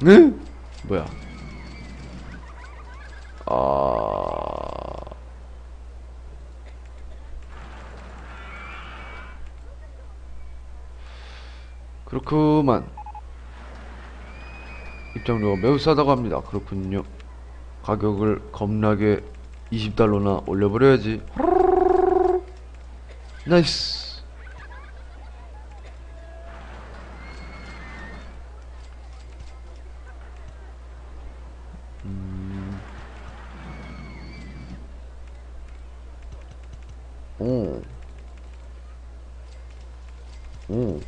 네? 뭐야? 아... 그렇구만. 입장료가 매우 싸다고 합니다. 그렇군요. 가격을 겁나게 20달러나 올려버려야지. nice. 오. 오.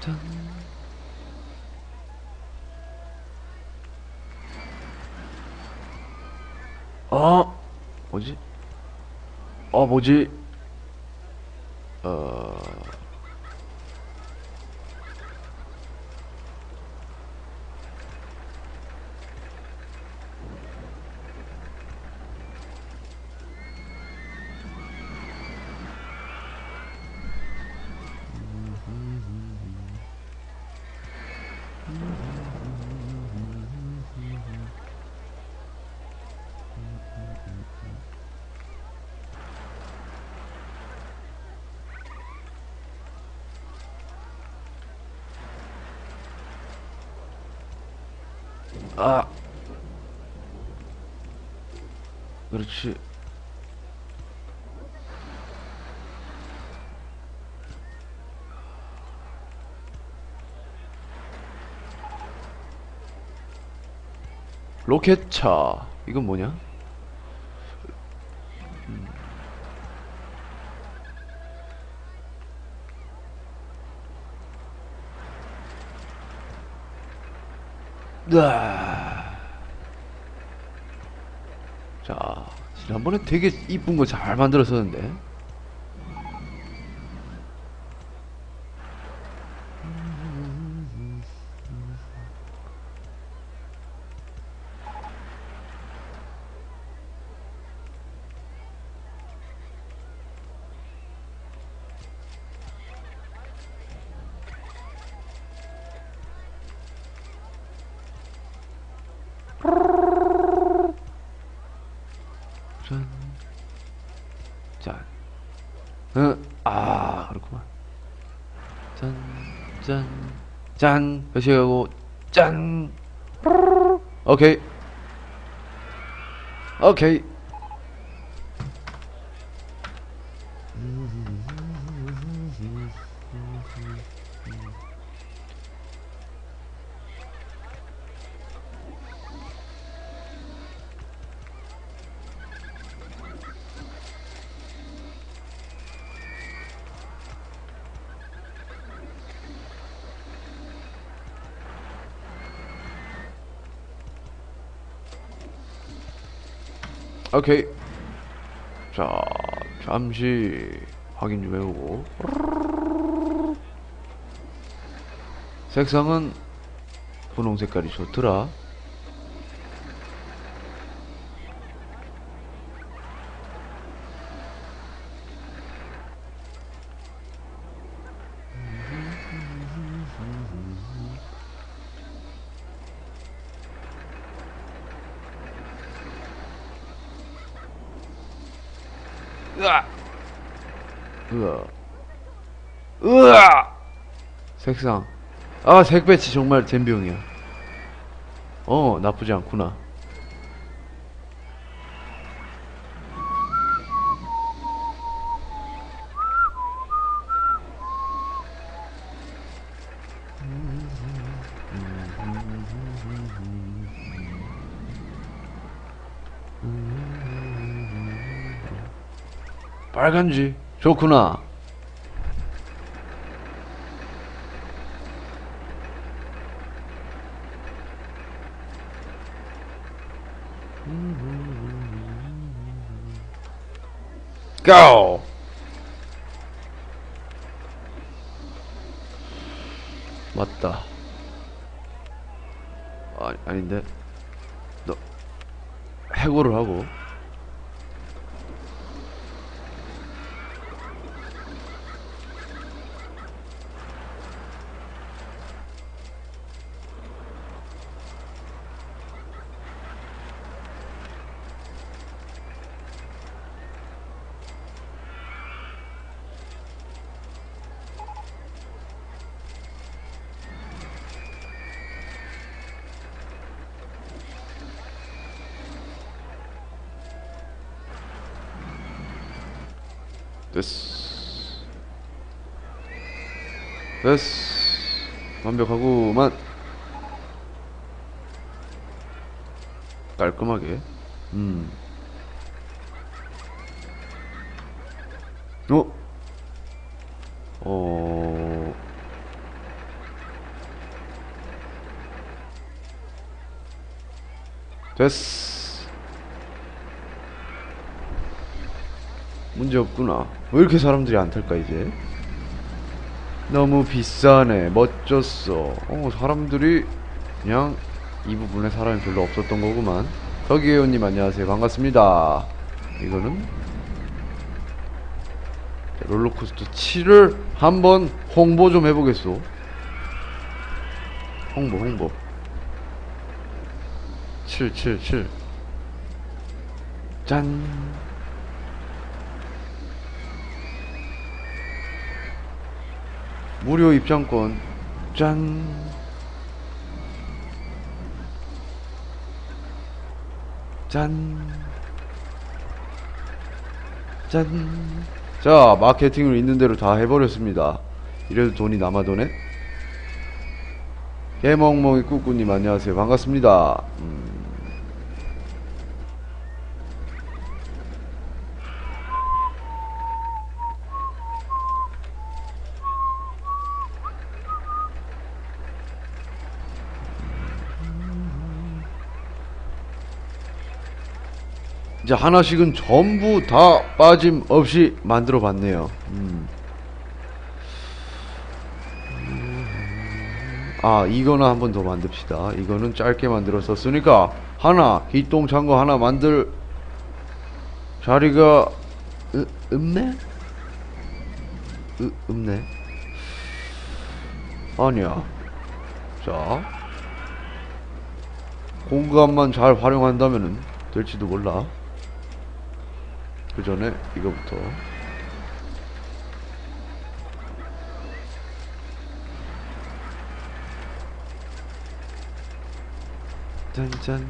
짠. 아, 뭐지? 어 뭐지? 어... 아 그렇지 로켓차 이건 뭐냐? 음. 으아. 자, 지난번에 되게 이쁜 거 잘 만들었었는데. 짠. 짠. 어, 아, 그렇구만. 짠, 짠, 짠. 표시하고, 짠. 오케이. 오케이. 오케이. 자, 잠시 확인 좀 해보고. 색상은 분홍 색깔이 좋더라. 색상 아 색배치 정말 젠병이야. 어 나쁘지 않구나. 빨간지. 좋구나. 고! 맞다. 아, 아닌데. 너 해고를 하고 됐어. 됐어. 완벽하구만. 깔끔하게. 음. 어? 어. 됐어. 문제 없구나. 왜 이렇게 사람들이 안 탈까 이제? 너무 비싸네. 멋졌어. 어, 사람들이 그냥 이 부분에 사람이 별로 없었던 거구만. 서기회원님 안녕하세요. 반갑습니다. 이거는 자, 롤러코스터 7을 한번 홍보 좀 해보겠소. 홍보, 홍보. 7, 7, 7. 짠. 무료 입장권 짠 짠. 짠. 자, 마케팅을 있는 대로 다 해버렸습니다. 이래도 돈이 남아도네? 개멍멍이 꾸꾸님 안녕하세요. 반갑습니다. 음, 이제 하나씩은 전부 다 빠짐없이 만들어 봤네요. 음. 아, 이거는 한번 더 만듭시다. 이거는 짧게 만들었었으니까 하나, 기똥찬 거 하나 만들 자리가 으, 없네? 으, 없네. 아니야. 자. 공간만 잘 활용한다면은 될지도 몰라. 그 전에 이거부터. 짠짠.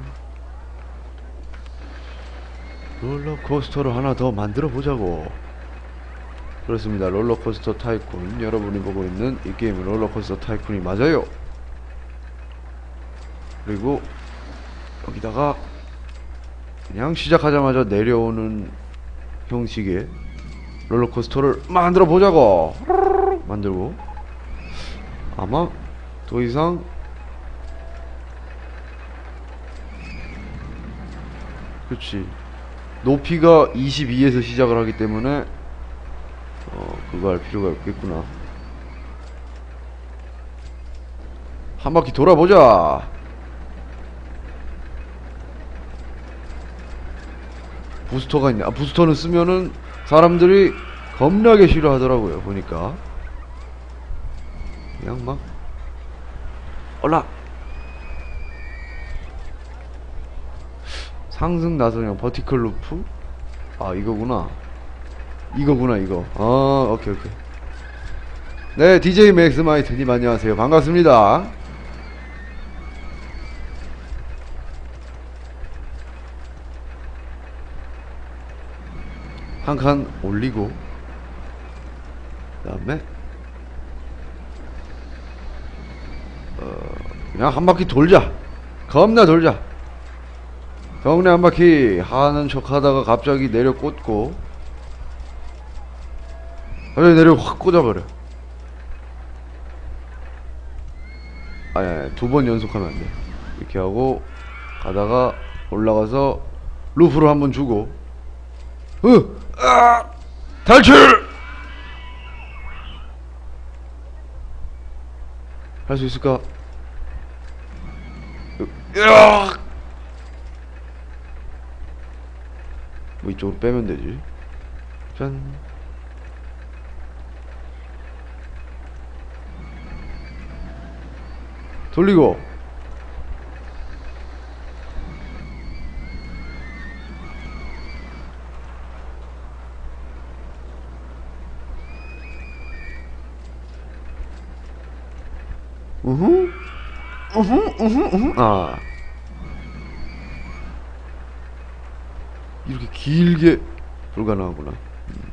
롤러코스터를 하나 더 만들어 보자고. 그렇습니다. 롤러코스터 타이쿤. 여러분이 보고 있는 이 게임은 롤러코스터 타이쿤이 맞아요. 그리고 여기다가 그냥 시작하자마자 내려오는 형식의 롤러코스터를 만들어 보자고. 만들고. 아마 더 이상 그렇지. 높이가 22에서 시작을 하기 때문에 어 그거 할 필요가 없겠구나. 한 바퀴 돌아보자 부스터가 있네. 아, 부스터는 쓰면은 사람들이 겁나게 싫어하더라고요. 보니까. 그냥 막 올라. 상승 나선형 버티컬 루프? 아 이거구나. 이거구나 이거. 아 오케이 오케이. 네 DJ 맥스마이트님 안녕하세요. 반갑습니다. 한 칸 올리고 그 다음에 어 그냥 한 바퀴 돌자. 겁나 돌자. 경례 한 바퀴 하는 척 하다가 갑자기 내려 꽂고 아니 내려 확 꽂아버려. 아니 아니 두 번 연속하면 안돼. 이렇게 하고 가다가 올라가서 루프로 한번 주고 으! 아! 탈출! 할 수 있을까? 으, 으악! 뭐 이쪽으로 빼면 되지 짠 돌리고 우후 우후 우후 우후 아 이렇게 길게 불가능하구나 음.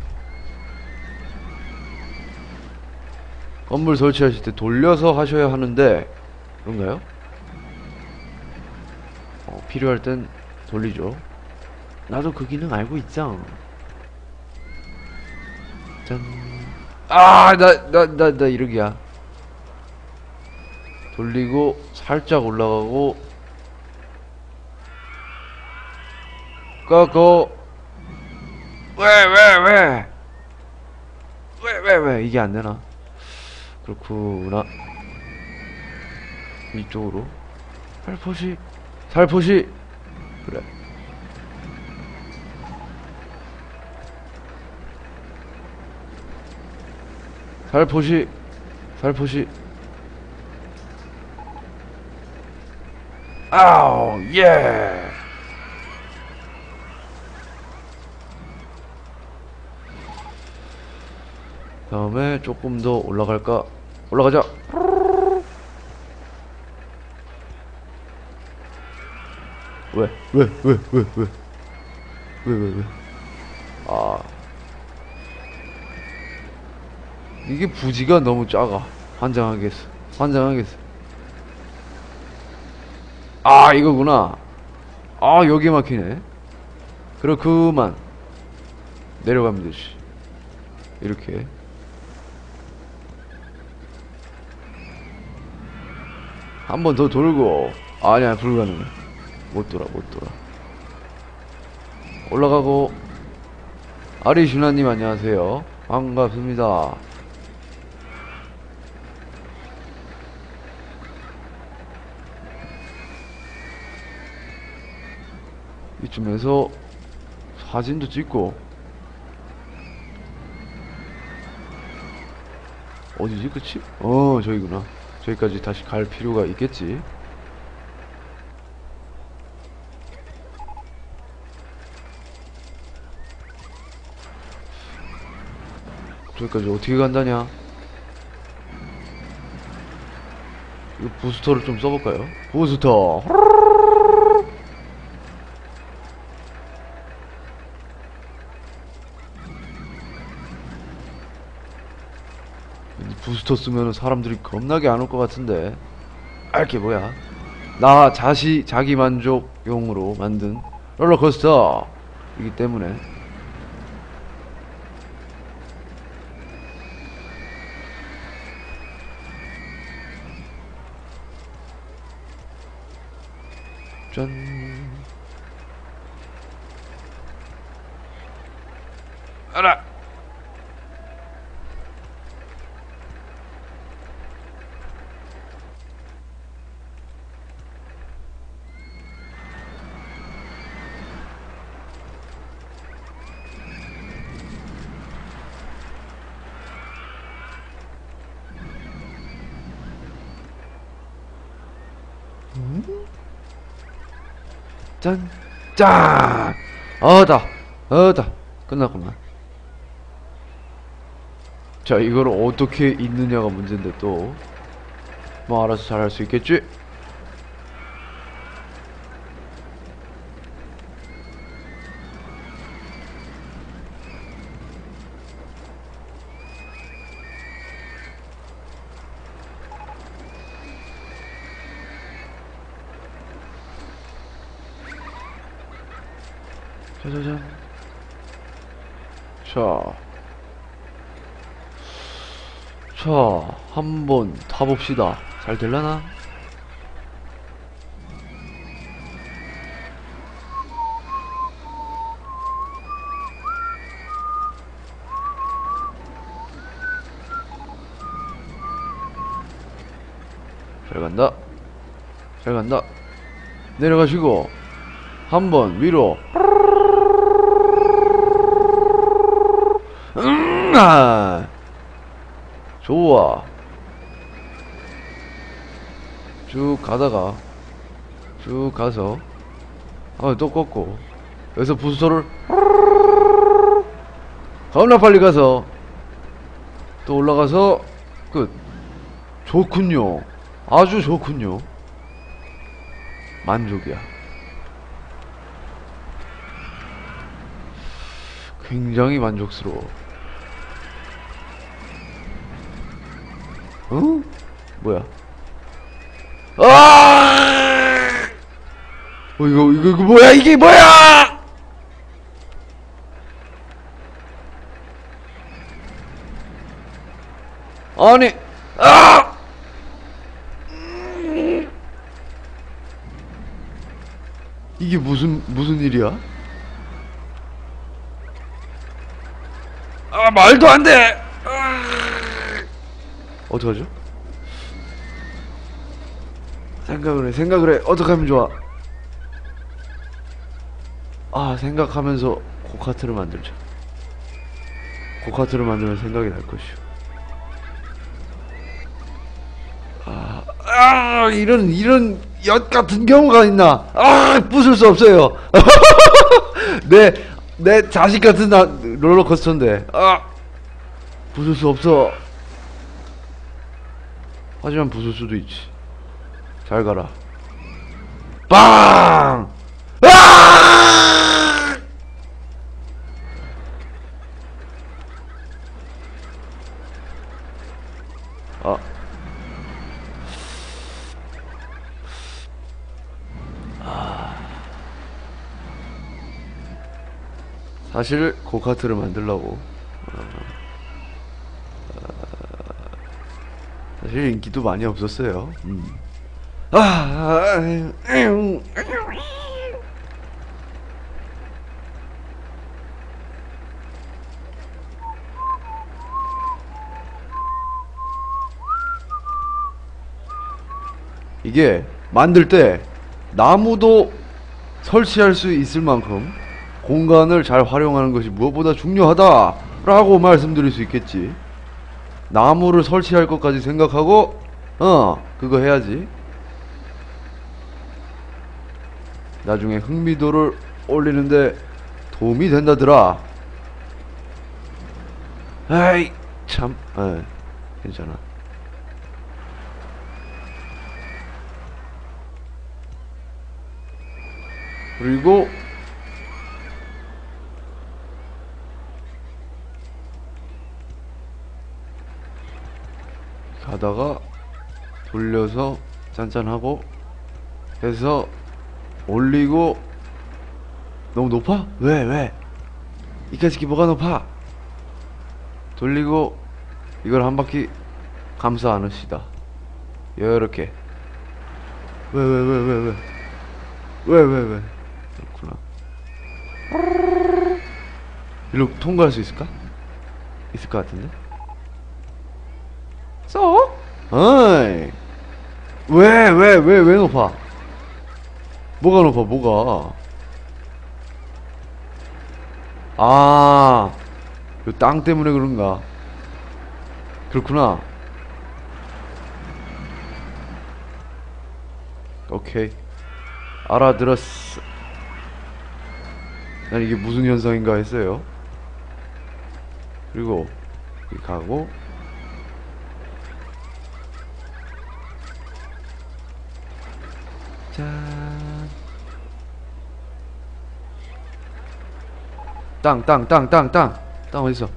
건물 설치하실 때 돌려서 하셔야 하는데 그런가요? 어, 필요할 땐 돌리죠 나도 그 기능 알고 있죠 짠 아, 나, 나, 나, 나 이러기야. 돌리고, 살짝 올라가고, 꺾고, 왜, 왜, 왜? 왜, 왜, 왜? 이게 안 되나? 그렇구나. 이쪽으로. 살포시, 살포시. 그래. 살포시, 살포시. 아우, 예. 다음에 조금 더 올라갈까? 올라가자. 왜? 왜? 왜? 왜? 왜? 왜? 왜? 왜? 아. 이게 부지가 너무 작아. 환장하겠어. 환장하겠어. 아, 이거구나. 아, 여기 막히네. 그렇구만. 내려가면 되지. 이렇게. 한 번 더 돌고. 아니야, 불가능해. 못 돌아, 못 돌아. 올라가고. 아리슈나님 안녕하세요. 반갑습니다. 이쯤에서 사진도 찍고. 어디지 그치? 어 저기구나. 저기까지 다시 갈 필요가 있겠지. 저기까지 어떻게 간다냐? 이거 부스터를 좀 써볼까요? 부스터 쓰면 사람들이 겁나게 안 올 것 같은데. 알게 뭐야? 나 자시 자기 만족용으로 만든 롤러코스터 이기 때문에. 짠. 알아 짠, 짠! 어다, 어다. 끝났구만. 자, 이걸 어떻게 읽느냐가 문제인데 또. 뭐 알아서 잘할 수 있겠지? 짜자잔. 자. 자, 한번 타봅시다. 잘 될라나? 잘 간다. 잘 간다. 내려가시고, 한번 위로. 음, 아. 좋아. 쭉 가다가, 쭉 가서, 아, 또 꺾고, 여기서 부스터를, 겁나 빨리 가서, 또 올라가서, 끝. 좋군요. 아주 좋군요. 만족이야. 굉장히 만족스러워. 어? 뭐야? 아! 어, 이거, 이거, 이거 뭐야? 이게 뭐야? 아니, 아! 이게 무슨, 무슨 일이야? 아, 말도 안 돼! 아! 어떡하죠? 생각을 해, 생각을 해. 어떻게 하면 좋아? 아, 생각하면서 고카트를 만들자. 고카트를 만들면 생각이 날 것이오. 아, 아, 이런, 이런 엿 같은 경우가 있나? 아, 부술 수 없어요. 내, 내 자식 같은 나, 롤러코스터인데. 아, 부술 수 없어. 하지만 부술 수도 있지. 잘 가라. 빵! 아! 아. 사실 고카트를 만들려고 어, 사실 인기도 많이 없었어요. 음. 아, 에휴, 이게 만들 때 나무도 설치할 수 있을 만큼 공간을 잘 활용하는 것이 무엇보다 중요하다 라고 말씀드릴 수 있겠지. 나무를 설치할 것까지 생각하고 어 그거 해야지. 나중에 흥미도를 올리는데 도움이 된다더라. 아이 참, 에 괜찮아. 그리고 가다가 돌려서 짠짠하고 해서 올리고 너무 높아? 왜 왜? 이까지기 뭐가 높아? 돌리고 이걸 한 바퀴 감싸 안으시다 요렇게 왜 왜 왜 왜 왜 왜 왜왜 그렇구나 일로 통과할 수 있을까? 있을 것 같은데? 쏘? 어이 왜왜왜왜 왜, 왜, 왜 높아? 뭐가 높아 뭐가 아, 요 땅 때문에 그런가? 그렇구나. 오케이. 알아들었어. 난 이게 무슨 현상인가 했어요. 그리고, 가고, 땅, 땅, 땅, 땅, 땅. 땅 어디 있어?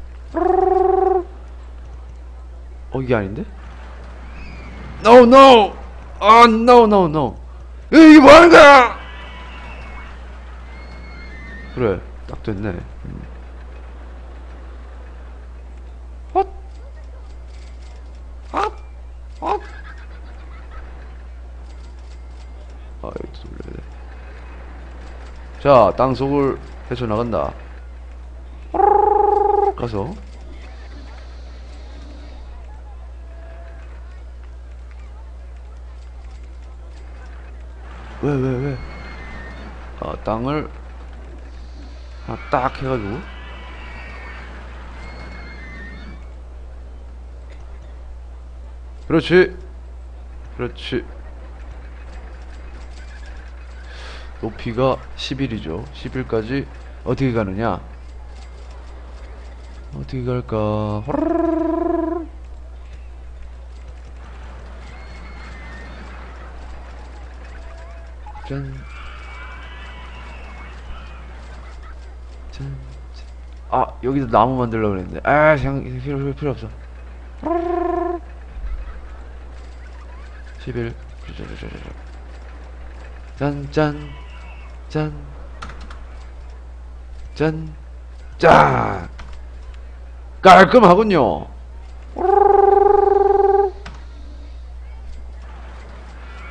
어 이게 아닌데? No, no. 아, oh, no, no, no. 이게 뭐 하는 거야? 그래, 딱 됐네. 헛, 헛, 헛. 아, 여기 돌려야 자, 땅 속을 헤쳐나간다. 가서. 왜, 왜, 왜? 아, 땅을 하나 딱 해가지고. 그렇지. 그렇지. 높이가 11이죠. 11까지 어떻게 가느냐? 어떻게 갈까? 짠. 짠. 짠. 아, 여기서 나무 만들려고 그랬는데. 아, 생, 필요, 필요, 필요 없어. 11. 짠, 짠. 짠. 짠. 짠. 깔끔하군요.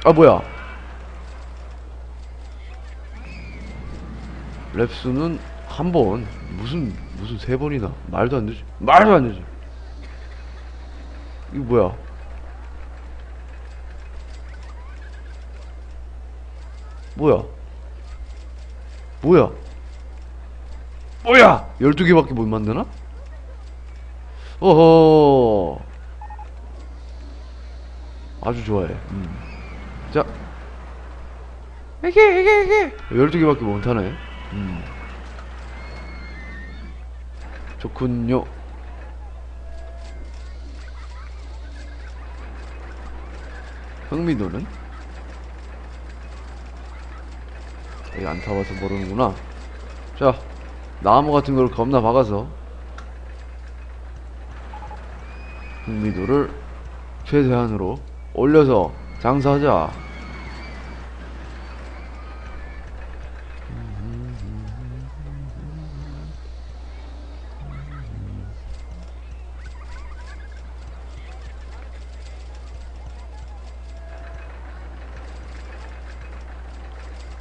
아, 뭐야. 랩수는 한 번, 무슨, 무슨 세 번이나. 말도 안 되지. 말도 안 되지. 이거 뭐야. 뭐야? 뭐야? 뭐야? 12개밖에 못 만드나? 어허. 아주 좋아해. 음. 자. 이게, 이게, 이게. 12개밖에 못하네. 음. 좋군요. 흥미도는? 여기 안 타봐서 모르는구나. 자, 나무 같은 걸 겁나 박아서 흥미도를 최대한으로 올려서 장사하자.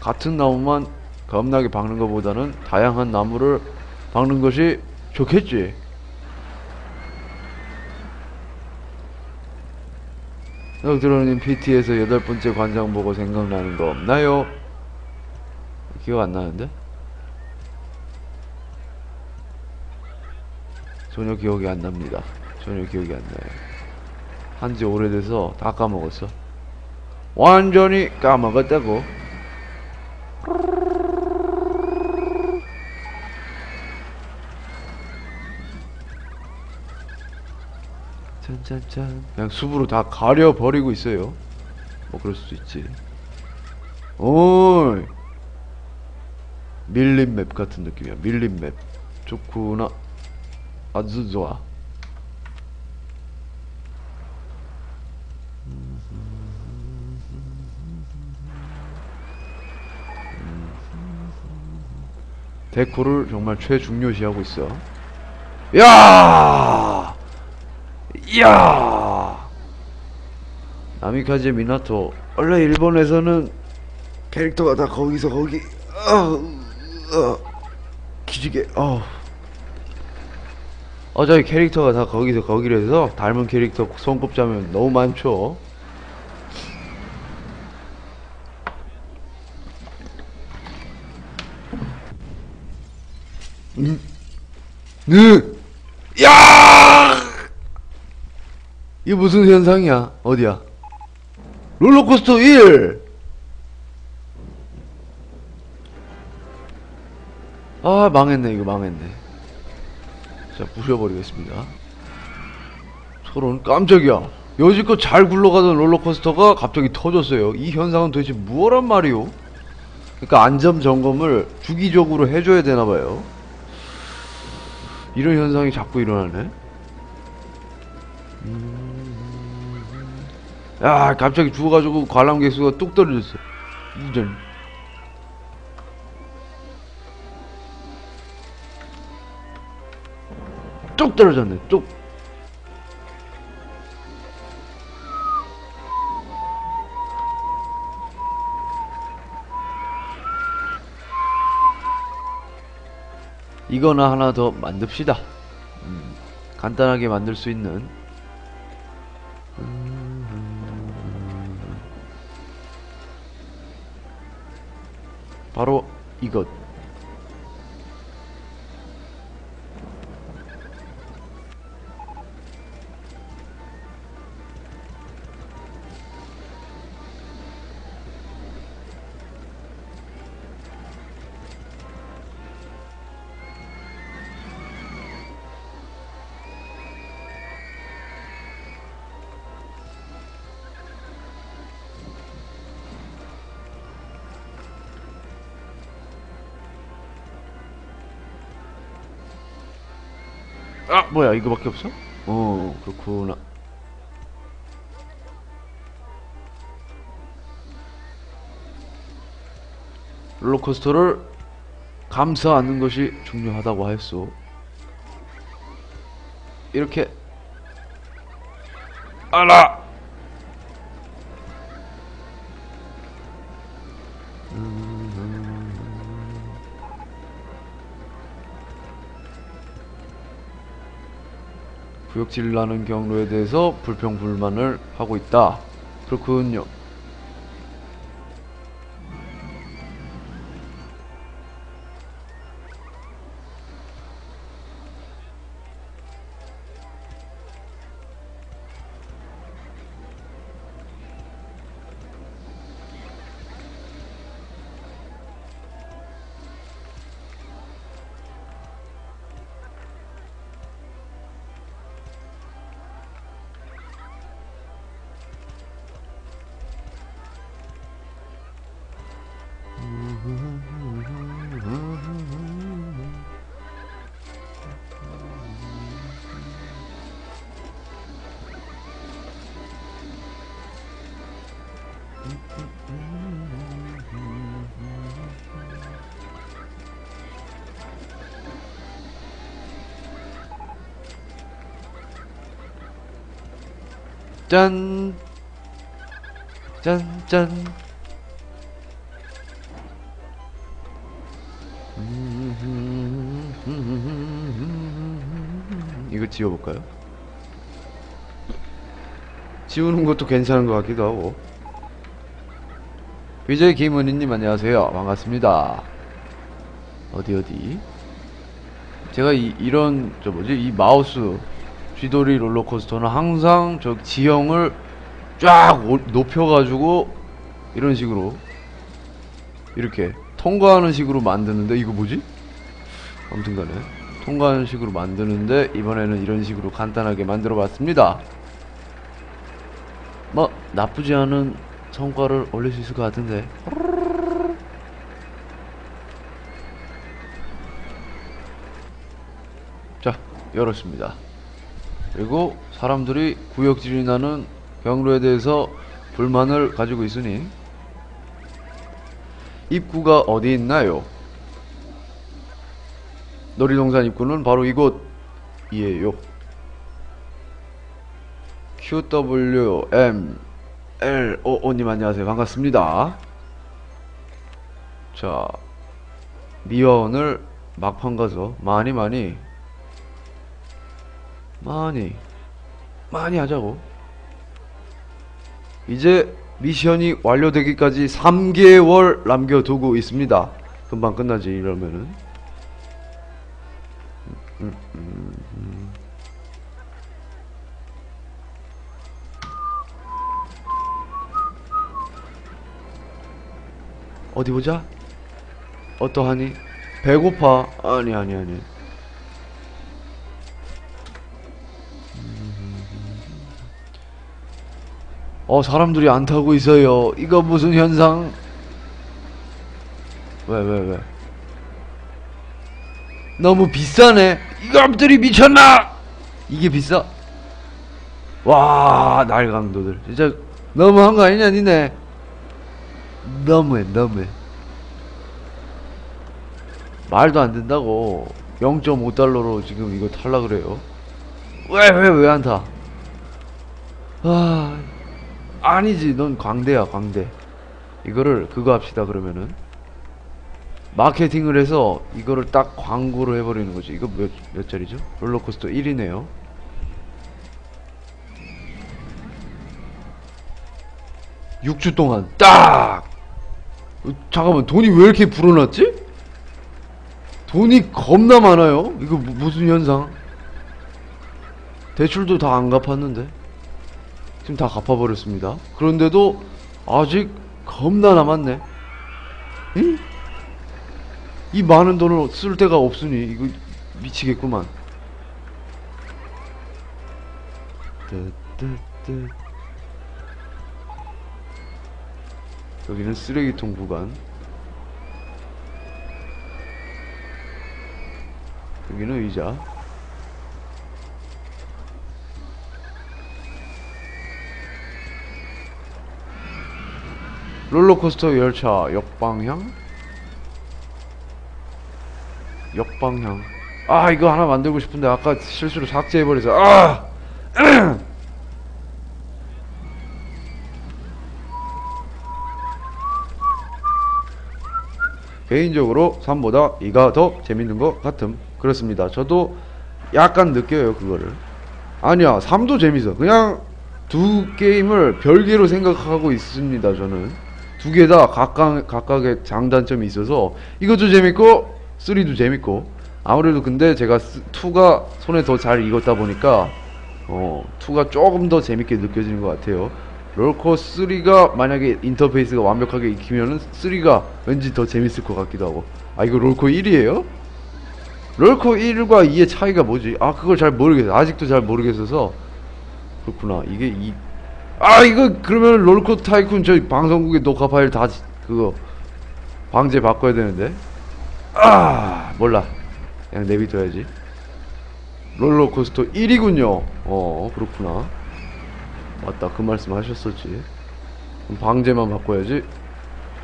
같은 나무만 겁나게 박는 것보다는 다양한 나무를 박는 것이 좋겠지. 덕드로님 PT에서 여덟 번째 관장 보고 생각나는 거 없나요? 기억 안 나는데? 전혀 기억이 안 납니다. 전혀 기억이 안 나요. 한지 오래돼서 다 까먹었어. 완전히 까먹었다고. 짠짠짠 그냥 숲으로 다 가려버리고 있어요. 뭐 그럴 수도 있지. 오이! 밀림 맵 같은 느낌이야. 밀림 맵. 좋구나. 아주 좋아. 데코를 정말 최중요시하고 있어. 야 이야 나미카제 미나토 원래 일본에서는 캐릭터가 다 거기서 거기 어, 어, 기지개 어. 어차피 캐릭터가 다 거기서 거기라서 닮은 캐릭터 손꼽자면 너무 많죠 음. 네. 야! 이게 무슨 현상이야? 어디야? 롤러코스터 1! 아, 망했네, 이거 망했네. 자, 부셔버리겠습니다. 저런, 깜짝이야. 여지껏 잘 굴러가던 롤러코스터가 갑자기 터졌어요. 이 현상은 도대체 무엇란 말이오? 그러니까 안전 점검을 주기적으로 해줘야 되나봐요. 이런 현상이 자꾸 일어나네. 야, 갑자기 죽어가지고 관람 개수가 뚝 떨어졌어. 이전. 뚝 떨어졌네, 뚝. 이거나 하나 더 만듭시다. 음, 간단하게 만들 수 있는. 바로 이것. 아 뭐야 이거밖에 없어? 어 그렇구나. 롤러코스터를 감싸 안는 것이 중요하다고 하였소. 이렇게 알아. 구역질 나는 경로에 대해서 불평 불만을 하고 있다. 그렇군요. 짠. 짠, 짠. 이거 지워볼까요? 지우는 것도 괜찮은 것 같기도 하고. BJ 김은희님 안녕하세요. 반갑습니다. 어디 어디? 제가 이, 이런 저 뭐지 이 마우스 쥐돌이 롤러코스터는 항상 저 지형을 쫙 오- 높여가지고 이런 식으로 이렇게 통과하는 식으로 만드는데 이거 뭐지? 아무튼간에 통과하는 식으로 만드는데 이번에는 이런 식으로 간단하게 만들어 봤습니다. 뭐 나쁘지 않은 성과를 올릴 수 있을 것 같은데 자 열었습니다. 그리고 사람들이 구역질이 나는 경로에 대해서 불만을 가지고 있으니 입구가 어디 있나요? 놀이동산 입구는 바로 이곳이에요. QWM LOO님 안녕하세요. 반갑습니다. 자, 미화원을 막판 가서 많이 많이 많이 많이 하자고. 이제 미션이 완료되기까지 3개월 남겨두고 있습니다. 금방 끝나지 이러면은. 음, 음, 음. 어디 보자. 어떠하니? 배고파. 아니 아니 아니 어 사람들이 안 타고 있어요. 이거 무슨 현상? 왜 왜 왜? 너무 비싸네. 이것들이 미쳤나? 이게 비싸? 와 날강도들. 진짜 너무한 거 아니냐 니네? 너무해 너무해. 말도 안 된다고. 0.5달러로 지금 이거 탈라 그래요. 왜 왜 왜 안 타? 아 아니지 넌 광대야 광대 이거를 그거 합시다 그러면은 마케팅을 해서 이거를 딱 광고로 해버리는 거지. 이거 몇, 몇 짜리죠? 롤러코스터 1이네요. 육주 동안 딱! 어, 잠깐만, 돈이 왜 이렇게 불어났지? 돈이 겁나 많아요? 이거 무, 무슨 현상? 대출도 다 안 갚았는데? 지금 다 갚아버렸습니다. 그런데도 아직 겁나 남았네. 응? 이 많은 돈을 쓸 데가 없으니 이거 미치겠구만. 뜨뜨뜨. 여기는 쓰레기통 구간. 여기는 의자. 롤러코스터 열차 역방향? 역방향. 아, 이거 하나 만들고 싶은데 아까 실수로 삭제해버려서, 아! 개인적으로 3보다 2가 더 재밌는 것 같음. 그렇습니다. 저도 약간 느껴요, 그거를. 아니야, 3도 재밌어. 그냥 두 게임을 별개로 생각하고 있습니다, 저는. 두 개 다 각각, 각각의 장단점이 있어서 이것도 재밌고, 3도 재밌고. 아무래도 근데 제가 2가 손에 더 잘 익었다 보니까, 어, 2가 조금 더 재밌게 느껴지는 것 같아요. 롤코 3가 만약에 인터페이스가 완벽하게 익히면은 3가 왠지 더 재밌을 것 같기도 하고. 아, 이거 롤코 1이에요? 롤코 1과 2의 차이가 뭐지? 아, 그걸 잘 모르겠어. 아직도 잘 모르겠어서. 그렇구나. 이게 이, 아, 이거 그러면 롤코 타이쿤 저희 방송국의 녹화 파일 다 지- 그거 방제 바꿔야 되는데. 아, 몰라. 그냥 내비둬야지. 롤러코스터 1이군요. 어, 그렇구나. 맞다. 그 말씀 하셨었지. 그럼 방제만 바꿔야지.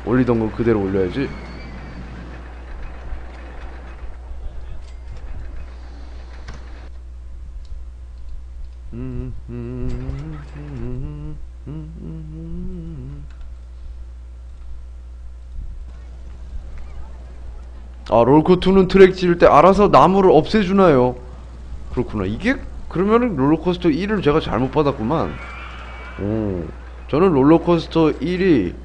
올리던 거 그대로 올려야지. 아, 롤코2는 트랙 지을 때 알아서 나무를 없애주나요? 그렇구나. 이게, 그러면은 롤러코스터 1을 제가 잘못 받았구만. 오. 저는 롤러코스터 1이,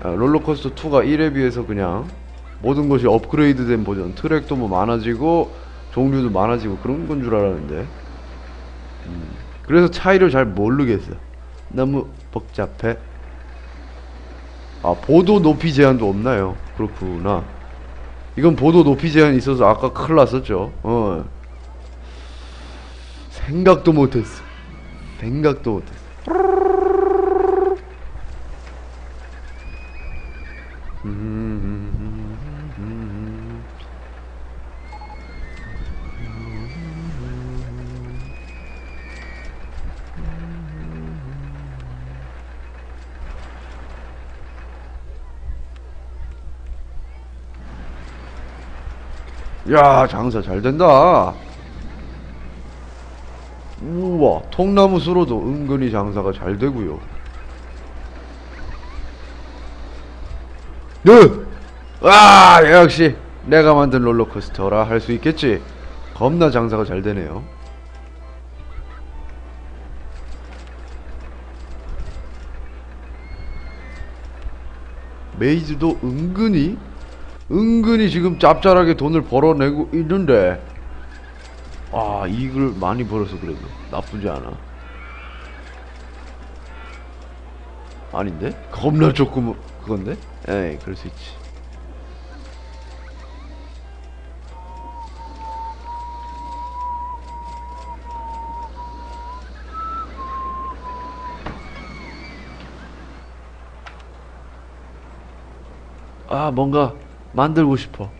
아, 롤러코스터 2가 1에 비해서 그냥 모든 것이 업그레이드 된 버전. 트랙도 뭐 많아지고, 종류도 많아지고 그런 건 줄 알았는데. 음. 그래서 차이를 잘 모르겠어. 너무 복잡해. 아, 보도 높이 제한도 없나요? 그렇구나. 이건 보도 높이 제한이 있어서 아까 큰일 났었죠. 어. 생각도 못했어. 생각도 못했어. 야, 장사 잘 된다. 우와, 통나무 수로도 은근히 장사가 잘 되고요. 네! 와, 역시 내가 만든 롤러코스터라 할 수 있겠지. 겁나 장사가 잘 되네요. 메이즈도 은근히 은근히 지금 짭짤하게 돈을 벌어내고 있는데 아 이익을 많이 벌어서 그래도 나쁘지 않아 아닌데? 겁나 조금 그건데? 에이 그럴 수 있지 아 뭔가 만들고 싶어.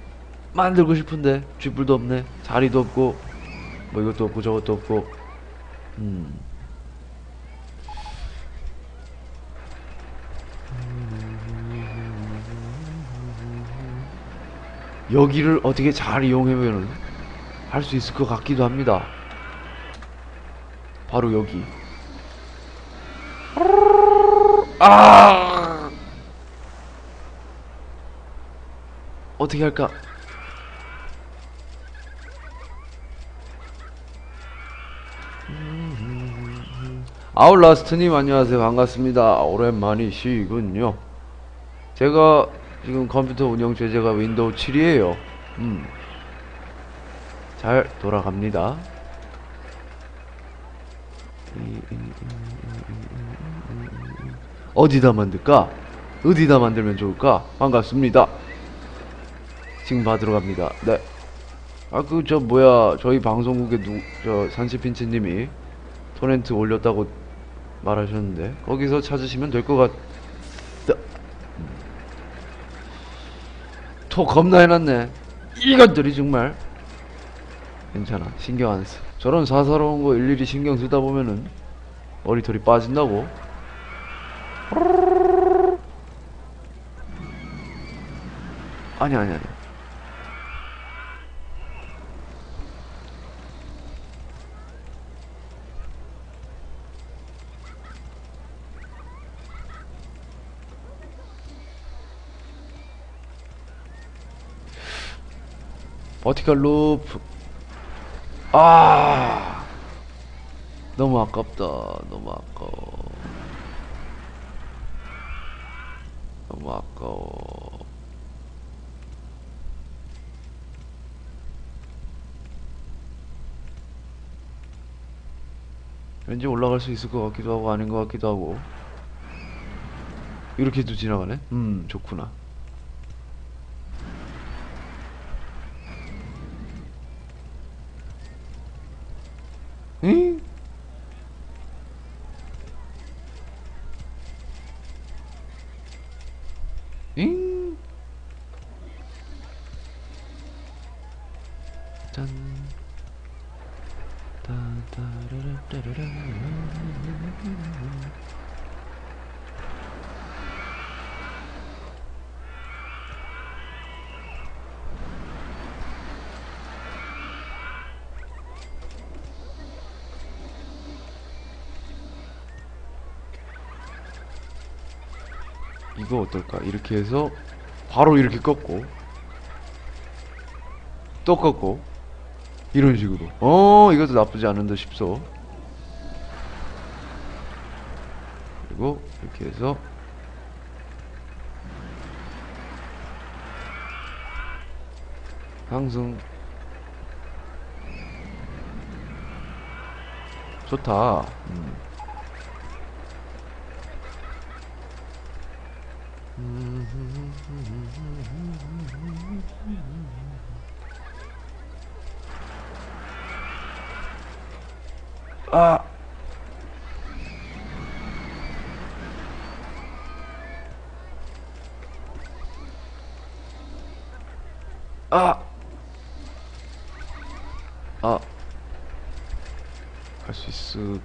만들고 싶은데 쥐뿔도 없네. 자리도 없고 뭐 이것도 없고 저것도 없고. 음. 여기를 어떻게 잘 이용하면은 할수 있을 것 같기도 합니다. 바로 여기. 아 어떻게 할까? 아웃라스트님 안녕하세요 반갑습니다 오랜만이시군요 제가 지금 컴퓨터 운영 체제가 윈도우 7이에요 음. 잘 돌아갑니다 어디다 만들까? 어디다 만들면 좋을까? 반갑습니다 지금 받으러 갑니다 네 아 그 저 뭐야 저희 방송국에 누 저 산시핀치님이 토렌트 올렸다고 말하셨는데 거기서 찾으시면 될 것 같다. 토 겁나 해놨네. 이것들이 정말 괜찮아 신경 안 써. 저런 사사로운 거 일일이 신경 쓰다 보면은 머리털이 빠진다고. 아니 아니 아니. 버티컬 루프. 아 너무 아깝다. 너무 아까워. 너무 아까워. 왠지 올라갈 수 있을 것 같기도 하고 아닌 것 같기도 하고. 이렇게도 지나가네? 음. 좋구나 응? 응? 짠. 따다라라라라라. 이거 어떨까? 이렇게 해서 바로 이렇게 꺾고 또 꺾고 이런 식으로 어 이것도 나쁘지 않은데 싶소 그리고 이렇게 해서 상승 좋다 음. 아. 아. 아. 할수 있을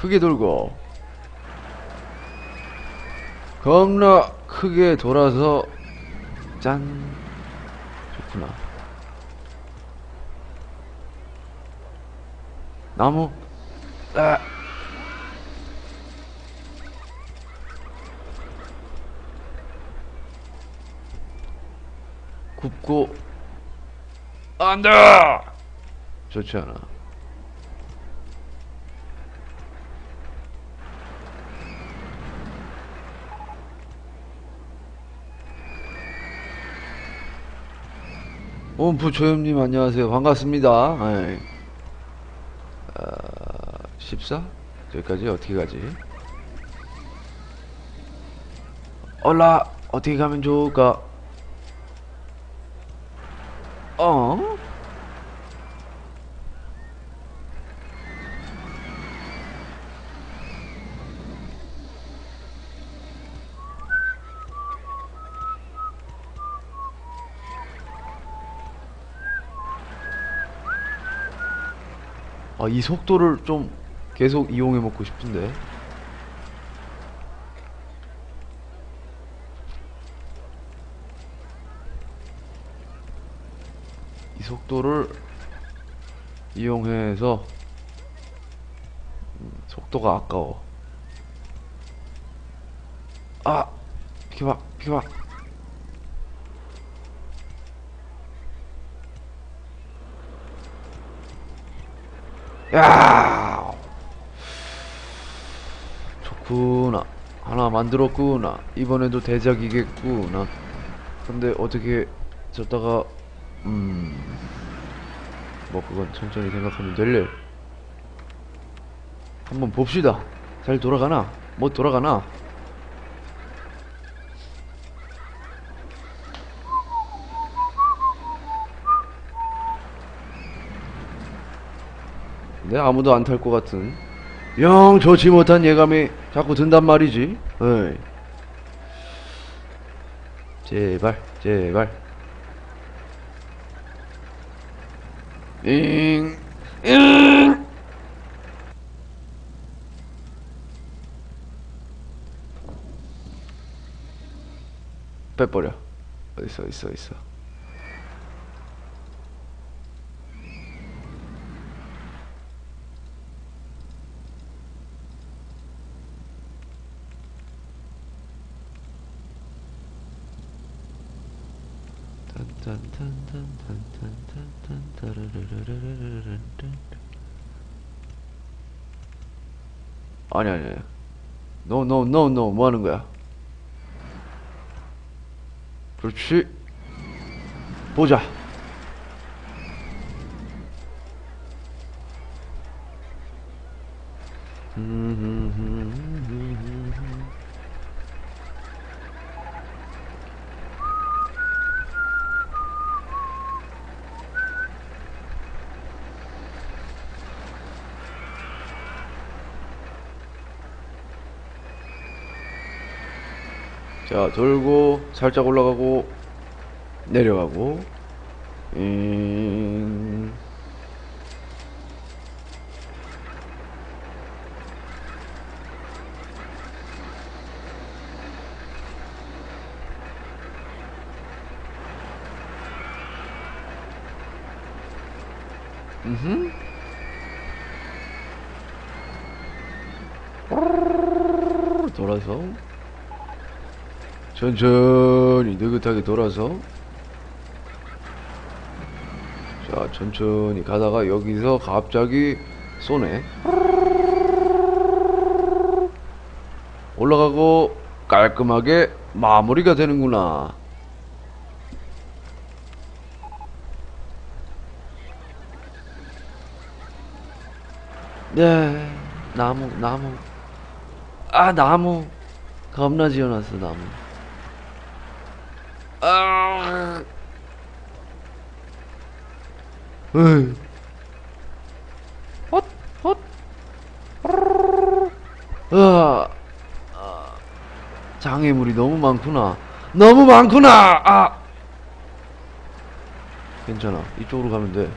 크게 돌고 겁나 크게 돌아서 짠. 좋구나. 나무. 아. 굽고. 안돼! 좋지 않아 옴프 조염님 안녕하세요 반갑습니다 에이. 아, 14? 저기까지 어떻게 가지? 올라 어떻게 가면 좋을까? 어? 아, 이 속도를 좀 계속 이용해 먹고 싶은데 이 속도를 이용해서 음, 속도가 아까워 아! 비켜봐 비켜봐 야, 좋구나. 하나 만들었구나. 이번에도 대작이겠구나. 근데 어떻게 졌다가 음. 뭐 그건 천천히 생각하면 될 일. 한번 봅시다. 잘 돌아가나? 뭐 돌아가나? 내 아무도 안 탈 것 같은 영 좋지 못한 예감이 자꾸 든단 말이지. 어이. 제발, 제발. 잉, 잉. 빼버려. 어딨어, 어딨어, 어딨어. 아니 아니 no no no no. 뭐 하는 거야? 그렇지. 보자 자 돌고 살짝 올라가고 내려가고 잉. 음흠. 돌아서 천천히 느긋하게 돌아서. 자 천천히 가다가 여기서 갑자기 쏘네. 올라가고 깔끔하게 마무리가 되는구나. 네 나무 나무. 아 나무. 겁나 지어놨어 나무 에이. 헛, 헛. 으아. 아. 장애물이 너무 많구나. 너무 많구나. 아. 괜찮아. 이쪽으로 가면 돼.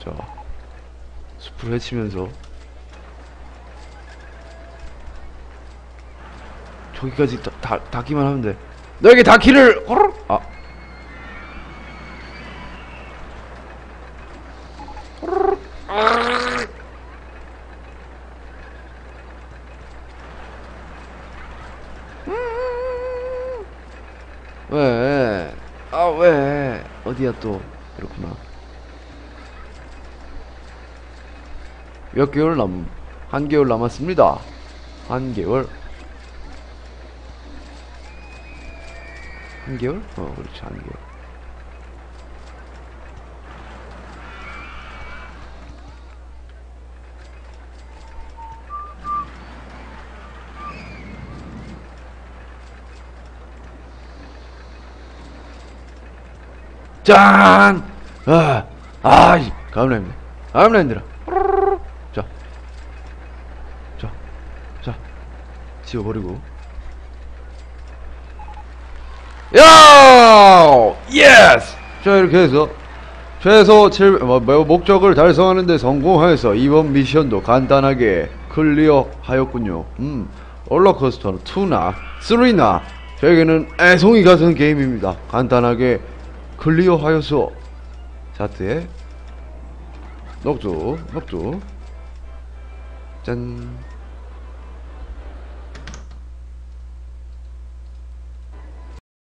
자. 숲을 헤치면서 저기까지 다, 다, 닿기만 하면 돼. 너에게 닿기를! 호르! 아. 왜? 아, 왜? 어디야 또? 그렇구나. 몇 개월 남, 한 개월 남았습니다. 한 개월. 한 개월? 어, 그렇지, 한 개월. 짠! 아, 아이. 가문라 힘들어. 자, 자, 자, 지워버리고. 야! yes! 자, 이렇게 해서 최소 7, 뭐, 뭐, 목적을 달성하는데 성공해서 이번 미션도 간단하게 클리어하였군요. 음, 롤러코스터는 2나 3나 저에게는 애송이 같은 게임입니다. 간단하게 클리어하여서 차트에 넣어줘 넣어줘 짠